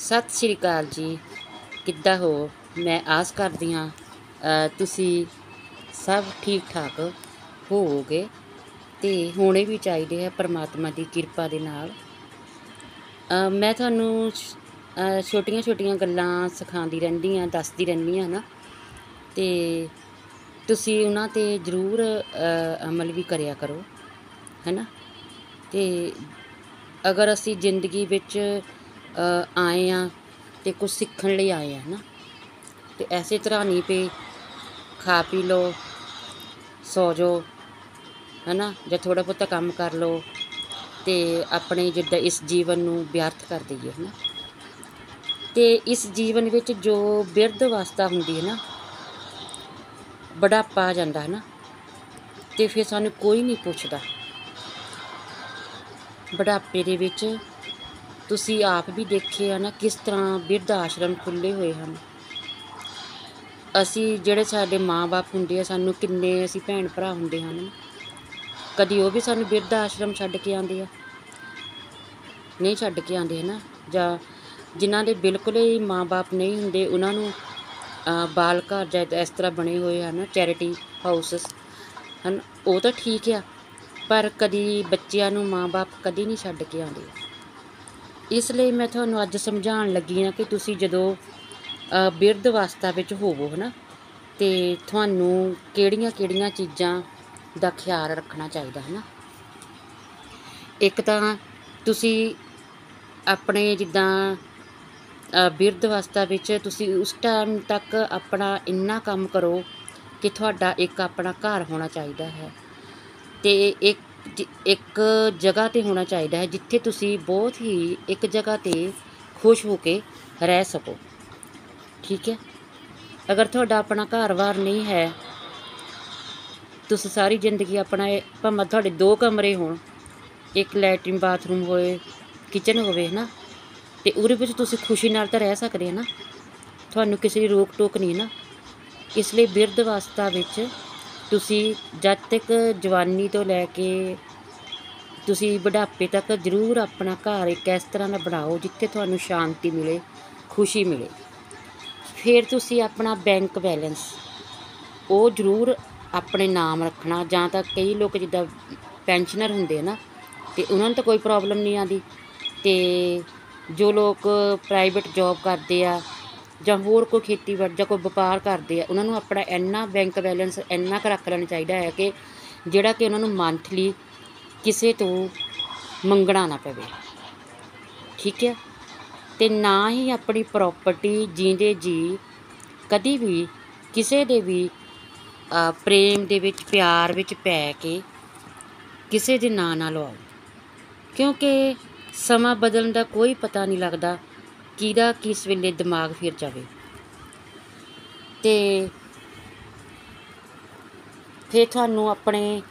ਸਤਿ ਸ਼੍ਰੀ ਅਕਾਲ ਜੀ। ਕਿੱਦਾਂ ਹੋ? ਮੈਂ ਆਸ ਕਰਦੀ ਹਾਂ ਤੁਸੀਂ ਸਭ ਠੀਕ ਠਾਕ ਹੋਵੋਗੇ ਤੇ ਹੋਣੇ ਵੀ ਚਾਹੀਦੇ ਹੈ ਪਰਮਾਤਮਾ ਦੀ ਕਿਰਪਾ ਦੇ ਨਾਲ। ਮੈਂ ਤੁਹਾਨੂੰ ਛੋਟੀਆਂ ਛੋਟੀਆਂ ਗੱਲਾਂ ਸਿਖਾਉਂਦੀ ਰਹਿੰਦੀ ਹਾਂ, ਦੱਸਦੀ ਰਹਿੰਦੀ ਹਾਂ ਨਾ। ਤੇ ਤੁਸੀਂ ਉਹਨਾਂ ਤੇ ਜ਼ਰੂਰ ਅਮਲ ਵੀ ਕਰਿਆ ਕਰੋ ਹੈਨਾ ਤੇ ਅਗਰ ਅਸੀਂ ਜ਼ਿੰਦਗੀ ਵਿੱਚ ਆਏ ਆ ਤੇ ਕੁਝ ਸਿੱਖਣ ਲਈ ਆਏ ਆ ਨਾ। ਤੇ ਐਸੇ ਤਰ੍ਹਾਂ ਨਹੀਂ ਪਈ ਖਾ ਪੀ ਲਓ, ਸੌ ਜਾਓ ਹੈਨਾ, ਜਾਂ ਥੋੜਾ ਬਹੁਤਾ ਕੰਮ ਕਰ ਲਓ ਤੇ ਆਪਣੇ ਜਿੱਦਾਂ ਇਸ ਜੀਵਨ ਨੂੰ ਵਿਅਰਥ ਕਰ ਦਈਏ, ਹੈਨਾ। ਤੇ ਇਸ ਜੀਵਨ ਵਿੱਚ ਜੋ ਬਿਰਧ ਅਵਸਥਾ ਹੁੰਦੀ ਹੈ ਨਾ, ਬੁਢਾਪਾ ਆ ਜਾਂਦਾ ਹੈ ਨਾ ਤੇ ਫਿਰ ਸਾਨੂੰ ਕੋਈ ਨਹੀਂ ਪੁੱਛਦਾ। ਬੁਢਾਪੇ ਦੇ ਵਿੱਚ ਤੁਸੀਂ ਆਪ ਵੀ ਦੇਖੇ ਆ ਨਾ ਕਿਸ ਤਰ੍ਹਾਂ ਬਿਰਧ ਆਸ਼ਰਮ ਖੁੱਲੇ ਹੋਏ ਹਨ। ਅਸੀਂ ਜਿਹੜੇ ਸਾਡੇ ਮਾਪੇ ਹੁੰਦੇ ਆ, ਸਾਨੂੰ ਕਿੰਨੇ ਅਸੀਂ ਭੈਣ ਭਰਾ ਹੁੰਦੇ ਹਨ। ਕਦੀ ਉਹ ਵੀ ਸਾਨੂੰ ਬਿਰਧ ਆਸ਼ਰਮ ਛੱਡ ਕੇ ਆਉਂਦੇ ਆ? ਨਹੀਂ ਛੱਡ ਕੇ ਆਉਂਦੇ ਨਾ ਜਾਂ ਜਿਨ੍ਹਾਂ ਦੇ ਬਿਲਕੁਲ ਹੀ ਮਾਪੇ ਨਹੀਂ ਹੁੰਦੇ, ਉਹਨਾਂ ਨੂੰ ਬਾਲ ਘਰ ਜਾਂ ਇਸ ਤਰ੍ਹਾਂ ਬਣੇ ਹੋਏ ਹਨ ਚੈਰਿਟੀ ਹਾਊਸਸ, ਹਨ, ਉਹ ਤਾਂ ਠੀਕ ਆ। ਪਰ ਕਦੀ ਬੱਚਿਆਂ ਨੂੰ ਮਾਪੇ ਕਦੀ ਨਹੀਂ ਛੱਡ ਕੇ ਆਉਂਦੇ। ਇਸ ਲਈ ਮੈਂ ਤੁਹਾਨੂੰ ਅੱਜ ਸਮਝਾਉਣ ਲੱਗੀ ਹਾਂ ਕਿ ਤੁਸੀਂ ਜਦੋਂ ਬਿਰਧ ਅਵਸਥਾ ਵਿੱਚ ਹੋਵੋ, ਹਨਾ, ਤੇ ਤੁਹਾਨੂੰ ਕਿਹੜੀਆਂ-ਕਿਹੜੀਆਂ ਚੀਜ਼ਾਂ ਦਾ ਖਿਆਲ ਰੱਖਣਾ ਚਾਹੀਦਾ ਹੈ ਨਾ ਇੱਕ ਤਾਂ ਤੁਸੀਂ ਆਪਣੇ ਜਿੱਦਾਂ ਬਿਰਧ ਅਵਸਥਾ ਵਿੱਚ ਤੁਸੀਂ ਉਸ ਟਾਈਮ ਤੱਕ ਆਪਣਾ ਇੰਨਾ ਕੰਮ ਕਰੋ ਕਿ ਤੁਹਾਡਾ ਇੱਕ ਆਪਣਾ ਘਰ ਹੋਣਾ ਚਾਹੀਦਾ ਹੈ। ਤੇ ਇੱਕ ਇੱਕ ਜਗ੍ਹਾ ਤੇ ਹੋਣਾ ਚਾਹੀਦਾ ਹੈ ਜਿੱਥੇ ਤੁਸੀਂ ਬਹੁਤ ਹੀ ਇੱਕ ਜਗ੍ਹਾ ਤੇ ਖੁਸ਼ ਹੋ ਕੇ ਰਹਿ ਸਕੋ। ਠੀਕ ਹੈ? ਅਗਰ ਤੁਹਾਡਾ ਆਪਣਾ ਘਰ-ਬਾਰ ਨਹੀਂ ਹੈ, ਤੁਸੀਂ ਸਾਰੀ ਜ਼ਿੰਦਗੀ ਆਪਣਾ ਭਾਵੇਂ ਤੁਹਾਡੇ ਦੋ ਕਮਰੇ ਹੋਣ, ਇੱਕ ਲੈਟਰਿਨ ਬਾਥਰੂਮ ਹੋਵੇ ਕਿਚਨ ਹੋਵੇ ਨਾ ਤੇ ਉਹਦੇ ਵਿੱਚ ਤੁਸੀਂ ਖੁਸ਼ੀ ਨਾਲ ਤਾਂ ਰਹਿ ਸਕਦੇ ਹੋ ਨਾ? ਤੁਹਾਨੂੰ ਕਿਸੇ ਦੀ ਰੋਕ ਟੋਕ ਨਹੀਂ ਨਾ? ਇਸ ਲਈ ਬਿਰਧ ਅਵਸਥਾ ਵਿੱਚ ਤੁਸੀਂ ਜਦ ਤੱਕ ਜਵਾਨੀ ਤੋਂ ਲੈ ਕੇ ਤੁਸੀਂ ਬੁਢਾਪੇ ਤੱਕ ਜ਼ਰੂਰ ਆਪਣਾ ਘਰ ਇੱਕ ਇਸ ਤਰ੍ਹਾਂ ਦਾ ਬਣਾਓ ਜਿੱਥੇ ਤੁਹਾਨੂੰ ਸ਼ਾਂਤੀ ਮਿਲੇ, ਖੁਸ਼ੀ ਮਿਲੇ। ਫਿਰ ਤੁਸੀਂ ਆਪਣਾ ਬੈਂਕ ਬੈਲੈਂਸ, ਉਹ ਜ਼ਰੂਰ ਆਪਣੇ ਨਾਮ ਰੱਖਣਾ। ਜਾਂ ਤਾਂ ਕਈ ਲੋਕ ਜਿੱਦਾਂ ਪੈਨਸ਼ਨਰ ਹੁੰਦੇ ਆ ਨਾ, ਤੇ ਉਹਨਾਂ ਨੂੰ ਤਾਂ ਕੋਈ ਪ੍ਰੋਬਲਮ ਨਹੀਂ ਆਉਂਦੀ। ਤੇ ਜੋ ਲੋਕ ਪ੍ਰਾਈਵੇਟ ਜੌਬ ਕਰਦੇ ਆ ਜਾਂ ਹੋਰ ਕੋਈ ਖੇਤੀਬਾੜੀ ਜਾਂ ਕੋਈ ਵਪਾਰ ਕਰਦੇ ਆ, ਉਹਨਾਂ ਨੂੰ ਆਪਣਾ ਇੰਨਾ ਬੈਂਕ ਬੈਲੈਂਸ ਇੰਨਾ ਕੁ ਰੱਖ ਲੈਣਾ ਚਾਹੀਦਾ ਹੈ ਕਿ ਜਿਹੜਾ ਕਿ ਉਹਨਾਂ ਨੂੰ ਮੰਥਲੀ ਕਿਸੇ ਤੋਂ ਮੰਗਣਾ ਨਾ ਪਵੇ। ਠੀਕ ਹੈ? ਤੇ ਨਾ ਹੀ ਆਪਣੀ ਪ੍ਰਾਪਰਟੀ ਜੀਂਦੇ ਜੀ ਕਦੀ ਵੀ ਕਿਸੇ ਦੇ ਵੀ ਪ੍ਰੇਮ ਦੇ ਵਿੱਚ, ਪਿਆਰ ਵਿੱਚ ਪੈ ਕੇ ਕਿਸੇ ਦੇ ਨਾਂ ਨਾ ਲਵਾਓ। ਕਿਉਂਕਿ ਸਮਾਂ ਬਦਲਣ ਦਾ ਕੋਈ ਪਤਾ ਨਹੀਂ ਲੱਗਦਾ ਕਿਹਦਾ ਕਿਸ ਵੇਲੇ ਦਿਮਾਗ ਫਿਰ ਜਾਵੇ। ਤੇ ਫਿਰ ਤੁਹਾਨੂੰ ਆਪਣੇ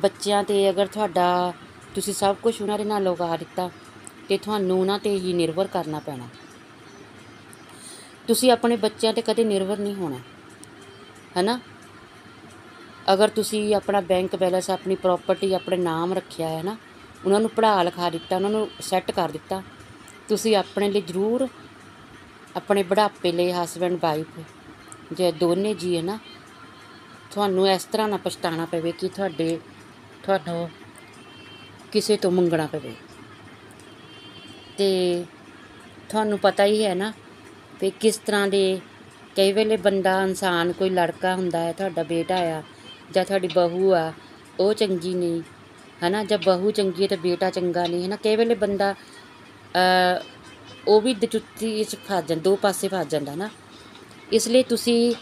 ਬੱਚਿਆਂ ਤੇ ਅਗਰ ਤੁਹਾਡਾ, ਤੁਸੀਂ ਸਭ ਕੁਝ ਉਹਨਾਂ ਦੇ ਨਾਲ ਲਗਾ ਦਿੱਤਾ, ਤੇ ਤੁਹਾਨੂੰ ਉਹਨਾਂ ਤੇ ਹੀ ਨਿਰਭਰ ਕਰਨਾ ਪੈਣਾ। ਤੁਸੀਂ ਆਪਣੇ ਬੱਚਿਆਂ ਤੇ ਕਦੇ ਨਿਰਭਰ ਨਹੀਂ ਹੋਣਾ। ਹੈਨਾ? ਅਗਰ ਤੁਸੀਂ ਆਪਣਾ ਬੈਂਕ ਬੈਲੈਂਸ, ਆਪਣੀ ਪ੍ਰਾਪਰਟੀ, ਆਪਣੇ ਨਾਮ ਰੱਖਿਆ ਹੈ ਨਾ, ਉਹਨਾਂ ਨੂੰ ਪੜ੍ਹਾ ਲਿਖਾ ਦਿੱਤਾ, ਉਹਨਾਂ ਨੂੰ ਸੈੱਟ ਕਰ ਦਿੱਤਾ ਤੁਸੀਂ ਆਪਣੇ ਲਈ ਜ਼ਰੂਰ ਆਪਣੇ ਬੁਢਾਪੇ ਲਈ ਹਸਬੈਂਡ ਵਾਈਫ ਜੇ ਦੋਨੇ ਜੀ ਹੈ ਨਾ, ਤੁਹਾਨੂੰ ਇਸ ਤਰ੍ਹਾਂ ਨਾ ਪਛਤਾਣਾ ਪਵੇ ਕਿ ਤੁਹਾਡੇ, ਤੁਹਾਨੂੰ ਕਿਸੇ ਤੋਂ ਮੰਗਣਾ ਪਵੇ। ਤੇ ਤੁਹਾਨੂੰ ਪਤਾ ਹੀ ਹੈ ਨਾ ਵੀ ਕਿਸ ਤਰ੍ਹਾਂ ਦੇ ਕਈ ਵੇਲੇ ਬੰਦਾ, ਇਨਸਾਨ ਕੋਈ ਲੜਕਾ ਹੁੰਦਾ ਹੈ, ਤੁਹਾਡਾ ਬੇਟਾ ਆ ਜਾਂ ਤੁਹਾਡੀ ਬਹੂ ਆ, ਉਹ ਚੰਗੀ ਨਹੀਂ ਹਨਾ ਜਾਂ ਬਹੂ ਚੰਗੀ ਹੈ ਤਾਂ ਬੇਟਾ ਚੰਗਾ ਨਹੀਂ, ਹੈ ਨਾ, ਕਈ ਵੇਲੇ ਬੰਦਾ ਉਹ ਵੀ ਦਚੁੱਤੀ ਚ ਫਸ ਜਾਂਦਾ ਦੋ ਪਾਸੇ ਫਸ ਜਾਂਦਾ ਨਾ। ਇਸ ਲਈ ਤੁਸੀਂ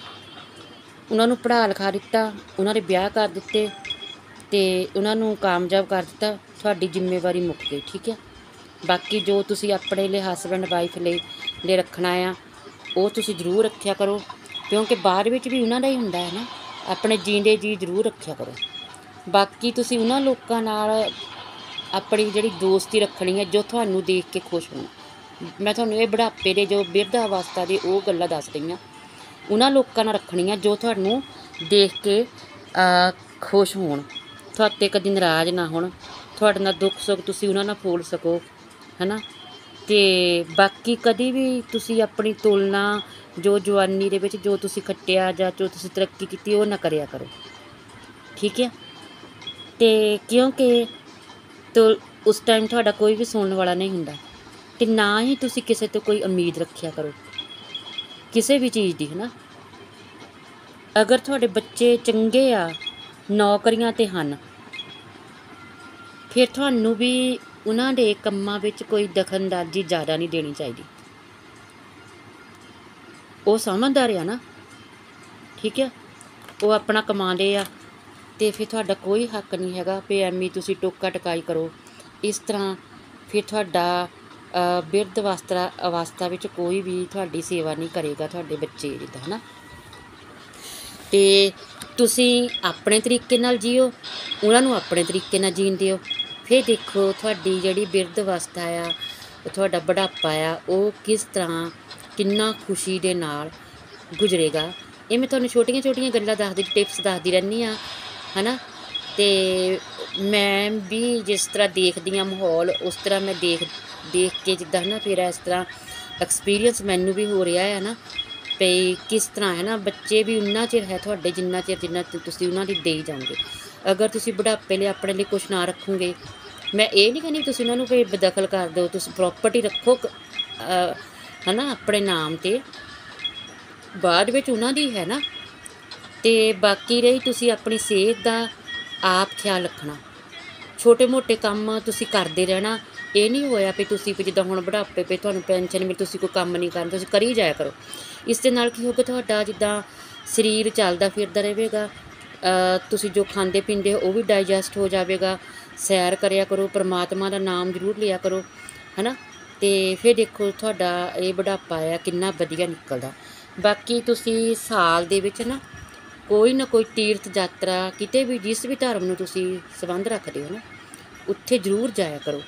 ਉਹਨਾਂ ਨੂੰ ਪੜ੍ਹਾ ਲਿਖਾ ਦਿੱਤਾ, ਉਹਨਾਂ ਦੇ ਵਿਆਹ ਕਰ ਦਿੱਤੇ ਤੇ ਉਹਨਾਂ ਨੂੰ ਕਾਮਯਾਬ ਕਰ ਦਿੱਤਾ। ਤੁਹਾਡੀ ਜ਼ਿੰਮੇਵਾਰੀ ਮੁੱਕ ਗਈ, ਠੀਕ ਹੈ। ਬਾਕੀ ਜੋ ਤੁਸੀਂ ਆਪਣੇ ਲਈ ਹਸਬੈਂਡ ਵਾਈਫ ਲਈ ਲਈ ਰੱਖਣਾ ਆ, ਉਹ ਤੁਸੀਂ ਜ਼ਰੂਰ ਰੱਖਿਆ ਕਰੋ। ਕਿਉਂਕਿ ਬਾਅਦ ਵਿੱਚ ਵੀ ਉਹਨਾਂ ਦਾ ਹੀ ਹੁੰਦਾ ਹੈ ਨਾ। ਆਪਣੇ ਜੀਂਦੇ ਜੀ ਜ਼ਰੂਰ ਰੱਖਿਆ ਕਰੋ। ਬਾਕੀ ਤੁਸੀਂ ਉਹਨਾਂ ਲੋਕਾਂ ਨਾਲ ਆਪਣੀ ਜਿਹੜੀ ਦੋਸਤੀ ਰੱਖਣੀ ਹੈ, ਜੋ ਤੁਹਾਨੂੰ ਦੇਖ ਕੇ ਖੁਸ਼ ਹੋਣ। ਮੈਂ ਤੁਹਾਨੂੰ ਇਹ ਬੁਢਾਪੇ ਦੇ ਜੋ ਬਿਰਧ ਅਵਸਥਾ ਦੀ ਉਹ ਗੱਲਾਂ ਦੱਸ ਰਹੀ ਹਾਂ। ਉਹਨਾਂ ਲੋਕਾਂ ਨਾਲ ਰੱਖਣੀ ਰੱਖਣੀਆਂ ਜੋ ਤੁਹਾਨੂੰ ਦੇਖ ਕੇ ਖੁਸ਼ ਹੋਣ। ਤੁਹਾਡੇ ਕਦੀ ਨਾਰਾਜ਼ ਨਾ ਹੋਣ। ਤੁਹਾਡੇ ਨਾਲ ਦੁੱਖ ਸੁੱਖ ਤੁਸੀਂ ਉਹਨਾਂ ਨਾਲ ਫੋਲ ਸਕੋ, ਹੈਨਾ? ਤੇ ਬਾਕੀ ਕਦੀ ਵੀ ਤੁਸੀਂ ਆਪਣੀ ਤੁਲਨਾ ਜੋ ਜਵਾਨੀ ਦੇ ਵਿੱਚ ਜੋ ਤੁਸੀਂ ਖੱਟਿਆ ਜਾਂ ਜੋ ਤੁਸੀਂ ਤਰੱਕੀ ਕੀਤੀ, ਉਹ ਨਾ ਕਰਿਆ ਕਰੋ। ਠੀਕ ਹੈ? ਤੇ ਕਿਉਂਕਿ ਤਾਂ ਉਸ ਟਾਈਮ ਤੁਹਾਡਾ ਕੋਈ ਵੀ ਸੁਣਨ ਵਾਲਾ ਨਹੀਂ ਹੁੰਦਾ। ਤੇ ਨਾ ਹੀ ਤੁਸੀਂ ਕਿਸੇ ਤੋਂ ਕੋਈ ਉਮੀਦ ਰੱਖਿਆ ਕਰੋ। ਕਿਸੇ ਵੀ ਚੀਜ਼ ਦੀ ਹੈ ਨਾ ਅਗਰ ਤੁਹਾਡੇ ਬੱਚੇ ਚੰਗੇ ਆ, ਨੌਕਰੀਆਂ ਤੇ ਹਨ, ਫਿਰ ਤੁਹਾਨੂੰ ਵੀ ਉਹਨਾਂ ਦੇ ਕੰਮਾਂ ਵਿੱਚ ਕੋਈ ਦਖਲਅੰਦਾਜ਼ੀ ਜ਼ਿਆਦਾ ਨਹੀਂ ਦੇਣੀ ਚਾਹੀਦੀ। ਉਹ ਸਮਝਦਾਰ ਆ ਨਾ? ਠੀਕ ਹੈ ਉਹ ਆਪਣਾ ਕਮਾਉਂਦੇ ਆ। ਤੇ ਫਿਰ ਤੁਹਾਡਾ ਕੋਈ ਹੱਕ ਨਹੀਂ ਹੈਗਾ ਵੀ ਐਵੇਂ ਤੁਸੀਂ ਟੋਕਾ ਟਕਾਈ ਕਰੋ। ਇਸ ਤਰ੍ਹਾਂ ਫਿਰ ਤੁਹਾਡਾ ਬਿਰਧ ਅਵਸਥਾ ਅਵਸਥਾ ਵਿੱਚ ਕੋਈ ਵੀ ਤੁਹਾਡੀ ਸੇਵਾ ਨਹੀਂ ਕਰੇਗਾ ਤੁਹਾਡੇ ਬੱਚੇ ਜਿੱਦਾਂ ਹਨਾ? ਤੇ ਤੁਸੀਂ ਆਪਣੇ ਤਰੀਕੇ ਨਾਲ ਜੀਓ, ਉਹਨਾਂ ਨੂੰ ਆਪਣੇ ਤਰੀਕੇ ਨਾਲ ਜੀਣ ਦਿਓ। ਫਿਰ ਦੇਖੋ ਤੁਹਾਡੀ ਜਿਹੜੀ ਬਿਰਧ ਅਵਸਥਾ ਆ, ਤੁਹਾਡਾ ਬੁਢਾਪਾ ਆ, ਉਹ ਕਿਸ ਤਰ੍ਹਾਂ ਕਿੰਨਾ ਖੁਸ਼ੀ ਦੇ ਨਾਲ ਗੁਜ਼ਰੇਗਾ। ਇਹ ਮੈਂ ਤੁਹਾਨੂੰ ਛੋਟੀਆਂ ਛੋਟੀਆਂ ਗੱਲਾਂ ਦੱਸਦੀ, ਟਿਪਸ ਦੱਸਦੀ ਰਹਿੰਦੀ ਆ ਹੈ ਨਾ ਅਤੇ ਮੈਂ ਵੀ ਜਿਸ ਤਰ੍ਹਾਂ ਦੇਖਦੀ ਹਾਂ ਮਾਹੌਲ, ਉਸ ਤਰ੍ਹਾਂ ਮੈਂ ਦੇਖ ਦੇਖ ਕੇ ਜਿੱਦਾਂ ਨਾ ਫਿਰ ਇਸ ਤਰ੍ਹਾਂ ਐਕਸਪੀਰੀਅੰਸ ਮੈਨੂੰ ਵੀ ਹੋ ਰਿਹਾ ਹੈ ਨਾ ਵੀ ਕਿਸ ਤਰ੍ਹਾਂ ਹੈ ਨਾ ਬੱਚੇ ਵੀ ਉਨਾ ਚਿਰ ਹੈ ਤੁਹਾਡੇ, ਜਿੰਨਾ ਚਿਰ, ਜਿੰਨਾ ਤੁਸੀਂ ਉਹਨਾਂ ਦੀ ਦੇਈ ਜਾਓਗੇ। ਅਗਰ ਤੁਸੀਂ ਬੁਢਾਪੇ ਲਈ ਆਪਣੇ ਲਈ ਕੁਝ ਨਾ ਰੱਖੋਗੇ, ਮੈਂ ਇਹ ਨਹੀਂ ਕਹਿੰਦੀ ਤੁਸੀਂ ਉਹਨਾਂ ਨੂੰ ਕੋਈ ਬਦਖਲ ਕਰ ਦਿਓ, ਤੁਸੀਂ ਪ੍ਰਾਪਰਟੀ ਰੱਖੋ ਹੈ ਨਾ ਆਪਣੇ ਨਾਮ ਤੇ। ਬਾਅਦ ਵਿੱਚ ਉਹਨਾਂ ਦੀ ਹੈ ਨਾ ਤੇ ਬਾਕੀ ਰਹੀ ਤੁਸੀਂ ਆਪਣੀ ਸਿਹਤ ਦਾ ਆਪ ਖਿਆਲ ਰੱਖਣਾ। ਛੋਟੇ ਮੋਟੇ ਕੰਮ ਤੁਸੀਂ ਕਰਦੇ ਰਹਿਣਾ, ਇਹ ਨਹੀਂ ਹੋਇਆ ਵੀ ਤੁਸੀਂ ਵੀ ਜਿੱਦਾਂ ਹੁਣ ਬੁਢਾਪੇ 'ਤੇ ਤੁਹਾਨੂੰ ਪੈਨਸ਼ਨ ਮਿਲ, ਤੁਸੀਂ ਕੋਈ ਕੰਮ ਨਹੀਂ ਕਰਦੇ ਤੁਸੀਂ ਕਰੀ ਜਾਇਆ ਕਰੋ। ਇਸ ਦੇ ਨਾਲ ਕੀ ਹੋਊਗਾ ਤੁਹਾਡਾ ਜਿੱਦਾਂ ਸਰੀਰ ਚੱਲਦਾ ਫਿਰਦਾ ਰਹੇਗਾ ਤੁਸੀਂ ਜੋ ਖਾਂਦੇ ਪੀਂਦੇ ਉਹ ਵੀ ਡਾਈਜੈਸਟ ਹੋ ਜਾਵੇਗਾ, ਸੈਰ ਕਰਿਆ ਕਰੋ, ਪ੍ਰਮਾਤਮਾ ਦਾ ਨਾਮ ਜ਼ਰੂਰ ਲਿਆ ਕਰੋ, ਹਨਾ? ਤੇ ਫਿਰ ਦੇਖੋ ਤੁਹਾਡਾ ਇਹ ਬੁਢਾਪਾ ਆ, ਕਿੰਨਾ ਵਧੀਆ ਨਿਕਲਦਾ। ਬਾਕੀ ਤੁਸੀਂ ਸਾਲ ਦੇ ਵਿੱਚ ਨਾ ਕੋਈ ਨਾ ਕੋਈ ਤੀਰਥ ਯਾਤਰਾ, ਕਿਤੇ ਵੀ ਜਿਸ ਵੀ ਧਰਮ ਨੂੰ ਤੁਸੀਂ ਸੰਬੰਧ ਰੱਖਦੇ ਹੋ ਨਾ, ਉੱਥੇ ਜ਼ਰੂਰ ਜਾਇਆ ਕਰੋ।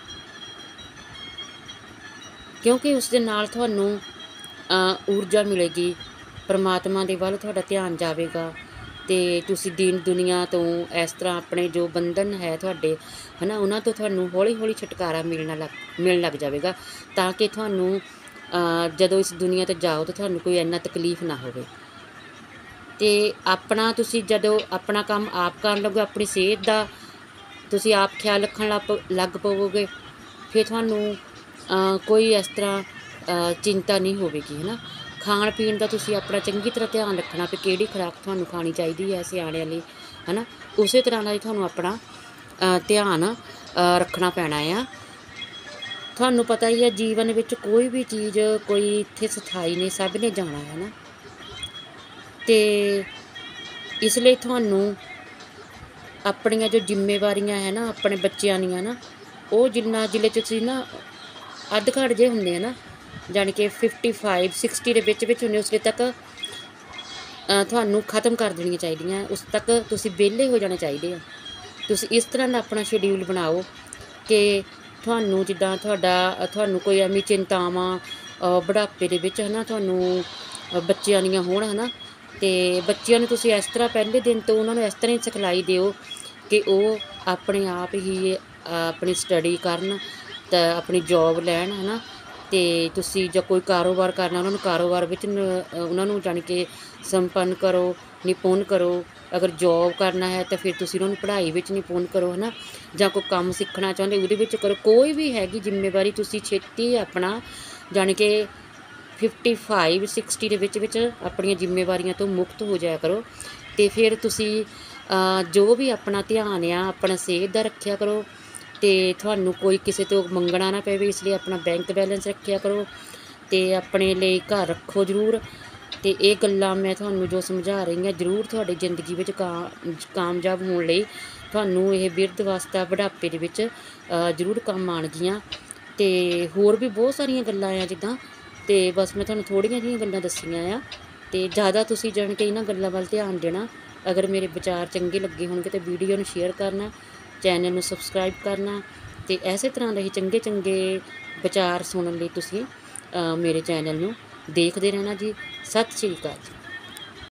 ਕਿਉਂਕਿ ਉਸ ਦੇ ਨਾਲ ਤੁਹਾਨੂੰ ਊਰਜਾ ਮਿਲੇਗੀ, ਪਰਮਾਤਮਾ ਦੇ ਵੱਲ ਤੁਹਾਡਾ ਧਿਆਨ ਜਾਵੇਗਾ ਤੇ ਤੁਸੀਂ ਦੀਨ ਦੁਨੀਆ ਤੋਂ ਇਸ ਤਰ੍ਹਾਂ ਆਪਣੇ ਜੋ ਬੰਧਨ ਹੈ ਤੁਹਾਡੇ, ਹਨਾ, ਉਹਨਾਂ ਤੋਂ ਤੁਹਾਨੂੰ ਹੌਲੀ ਹੌਲੀ ਛੁਟਕਾਰਾ ਮਿਲਣਾ ਲੱਗ, ਮਿਲਣ ਲੱਗ ਜਾਵੇਗਾ ਤਾਂ ਕਿ ਤੁਹਾਨੂੰ ਜਦੋਂ ਇਸ ਦੁਨੀਆ ਤੇ ਜਾਓ ਤਾਂ ਤੁਹਾਨੂੰ ਕੋਈ ਇੰਨਾ ਤਕਲੀਫ ਨਾ ਹੋਵੇ। ਤੇ ਆਪਣਾ ਤੁਸੀਂ ਜਦੋਂ ਆਪਣਾ ਕੰਮ ਆਪ ਕਰਨ ਲੱਗੋ, ਆਪਣੀ ਸਿਹਤ ਦਾ ਤੁਸੀਂ ਆਪ ਖਿਆਲ ਰੱਖਣ ਲੱਗ ਪ- ਲੱਗ ਪਵੋਗੇ। ਫਿਰ ਤੁਹਾਨੂੰ ਕੋਈ ਇਸ ਤਰ੍ਹਾਂ ਚਿੰਤਾ ਨਹੀਂ ਹੋਵੇਗੀ ਹੈ ਨਾ ਖਾਣ ਪੀਣ ਦਾ ਤੁਸੀਂ ਆਪਣਾ ਚੰਗੀ ਤਰ੍ਹਾਂ ਧਿਆਨ ਰੱਖਣਾ ਕਿ ਕਿਹੜੀ ਖੁਰਾਕ ਤੁਹਾਨੂੰ ਖਾਣੀ ਚਾਹੀਦੀ ਹੈ ਸਿਆਣਿਆਂ ਲਈ ਹੈ ਨਾ ਉਸੇ ਤਰ੍ਹਾਂ ਦਾ ਹੀ ਤੁਹਾਨੂੰ ਆਪਣਾ ਧਿਆਨ ਰੱਖਣਾ ਪੈਣਾ ਆ। ਤੁਹਾਨੂੰ ਪਤਾ ਹੀ ਹੈ, ਜੀਵਨ ਵਿੱਚ ਕੋਈ ਵੀ ਚੀਜ਼ ਕੋਈ ਇੱਥੇ ਸਥਾਈ ਨਹੀਂ, ਸਭ ਨੇ ਜਾਣਾ ਹੈ ਨਾ ਤੇ ਇਸ ਲਈ ਤੁਹਾਨੂੰ ਆਪਣੀਆਂ ਜੋ ਜ਼ਿੰਮੇਵਾਰੀਆਂ ਹੈ ਨਾ, ਆਪਣੇ ਬੱਚਿਆਂ ਦੀਆਂ ਨਾ, ਉਹ ਜਿੰਨਾ ਜ਼ਿਲ੍ਹੇ 'ਚ ਤੁਸੀਂ ਨਾ ਅੱਧ ਘੜ ਜੇ ਹੁੰਦੇ ਆ ਨਾ, ਜਾਣੀ ਕਿ 55 60 ਦੇ ਵਿੱਚ ਵਿੱਚ ਹੁੰਦੇ ਉਸਲੇ ਤੱਕ ਤੁਹਾਨੂੰ ਖਤਮ ਕਰ ਦੇਣੀਆਂ ਚਾਹੀਦੀਆਂ, ਉਸ ਤੱਕ ਤੁਸੀਂ ਵਿਹਲੇ ਹੋ ਜਾਣੇ ਚਾਹੀਦੇ ਆ। ਤੁਸੀਂ ਇਸ ਤਰ੍ਹਾਂ ਦਾ ਆਪਣਾ ਸ਼ਡਿਊਲ ਬਣਾਓ ਕਿ ਤੁਹਾਨੂੰ ਜਿੱਦਾਂ ਤੁਹਾਡਾ, ਤੁਹਾਨੂੰ ਕੋਈ ਐਵੇਂ ਚਿੰਤਾਵਾਂ ਬੁਢਾਪੇ ਦੇ ਵਿੱਚ ਹਨਾ, ਤੁਹਾਨੂੰ ਬੱਚਿਆਂ ਦੀਆਂ ਹੋਣ ਹਨਾ ਤੇ ਬੱਚਿਆਂ ਨੂੰ ਤੁਸੀਂ ਇਸ ਤਰ੍ਹਾਂ ਪਹਿਲੇ ਦਿਨ ਤੋਂ ਉਹਨਾਂ ਨੂੰ ਇਸ ਤਰ੍ਹਾਂ ਹੀ ਸਿਖਲਾਈ ਦਿਓ ਕਿ ਉਹ ਆਪਣੇ ਆਪ ਹੀ ਆਪਣੀ ਸਟੱਡੀ ਕਰਨ ਤਾਂ ਆਪਣੀ ਜੌਬ ਲੈਣ ਹੈ ਨਾ ਤੇ ਤੁਸੀਂ ਜਾਂ ਕੋਈ ਕਾਰੋਬਾਰ ਕਰਨਾ, ਉਹਨਾਂ ਨੂੰ ਕਾਰੋਬਾਰ ਵਿੱਚ ਉਹਨਾਂ ਨੂੰ ਜਾਣੀ ਕਿ ਸੰਪੰਨ ਕਰੋ, ਨਿਪੁੰਨ ਕਰੋ। ਅਗਰ ਜੌਬ ਕਰਨਾ ਹੈ ਤਾਂ ਫਿਰ ਤੁਸੀਂ ਉਹਨਾਂ ਨੂੰ ਪੜ੍ਹਾਈ ਵਿੱਚ ਨਿਪੁੰਨ ਕਰੋ ਹੈ ਨਾ ਜਾਂ ਕੋਈ ਕੰਮ ਸਿੱਖਣਾ ਚਾਹੁੰਦੇ, ਉਹਦੇ ਵਿੱਚ ਕਰੋ। ਕੋਈ ਵੀ ਹੈਗੀ ਜ਼ਿੰਮੇਵਾਰੀ ਤੁਸੀਂ ਛੇਤੀ ਆਪਣਾ, ਜਾਣੀ ਕਿ 55 60 ਦੇ ਵਿੱਚ ਵਿੱਚ ਆਪਣੀਆਂ ਜ਼ਿੰਮੇਵਾਰੀਆਂ ਤੋਂ ਮੁਕਤ ਹੋ ਜਾਇਆ ਕਰੋ। ਤੇ ਫਿਰ ਤੁਸੀਂ ਜੋ ਵੀ ਆਪਣਾ ਧਿਆਨ ਆ, ਆਪਣਾ ਸਿਹਤ ਦਾ ਰੱਖਿਆ ਕਰੋ। ਤੇ ਤੁਹਾਨੂੰ ਕੋਈ ਕਿਸੇ ਤੋਂ ਮੰਗਣਾ ਨਾ ਪਵੇ, ਇਸ ਲਈ ਆਪਣਾ ਬੈਂਕ ਬੈਲੈਂਸ ਰੱਖਿਆ ਕਰੋ। ਤੇ ਆਪਣੇ ਲਈ ਘਰ ਰੱਖੋ ਜ਼ਰੂਰ। ਤੇ ਇਹ ਗੱਲਾਂ ਮੈਂ ਤੁਹਾਨੂੰ ਜੋ ਸਮਝਾ ਰਹੀ ਹਾਂ, ਜ਼ਰੂਰ ਤੁਹਾਡੀ ਜ਼ਿੰਦਗੀ ਵਿੱਚ ਕਾ- ਕਾਮਯਾਬ ਹੋਣ ਲਈ ਤੁਹਾਨੂੰ ਇਹ ਬਿਰਧ ਅਵਸਥਾ ਬੁਢਾਪੇ ਦੇ ਵਿੱਚ ਜ਼ਰੂਰ ਕੰਮ ਆਉਣਗੀਆਂ। ਤੇ ਹੋਰ ਵੀ ਬਹੁਤ ਸਾਰੀਆਂ ਗੱਲਾਂ ਆ, ਜਿੱਦਾਂ ਅਤੇ ਬਸ ਮੈਂ ਤੁਹਾਨੂੰ ਥੋੜ੍ਹੀਆਂ ਜਿਹੀਆਂ ਗੱਲਾਂ ਦੱਸੀਆਂ ਆ ਅਤੇ ਜ਼ਿਆਦਾ ਤੁਸੀਂ ਜਾਣ ਕੇ ਇਹਨਾਂ ਗੱਲਾਂ ਵੱਲ ਧਿਆਨ ਦੇਣਾ। ਅਗਰ ਮੇਰੇ ਵਿਚਾਰ ਚੰਗੇ ਲੱਗੇ ਹੋਣਗੇ ਤਾਂ ਵੀਡੀਓ ਨੂੰ ਸ਼ੇਅਰ ਕਰਨਾ ਚੈਨਲ ਨੂੰ ਸਬਸਕ੍ਰਾਈਬ ਕਰਨਾ ਅਤੇ ਐਸੇ ਤਰ੍ਹਾਂ ਦੇ ਚੰਗੇ ਚੰਗੇ ਵਿਚਾਰ ਸੁਣਨ ਲਈ ਤੁਸੀਂ ਮੇਰੇ ਚੈਨਲ ਨੂੰ ਦੇਖਦੇ ਰਹਿਣਾ ਜੀ। ਸਤਿ ਸ਼੍ਰੀ ਅਕਾਲ ਜੀ।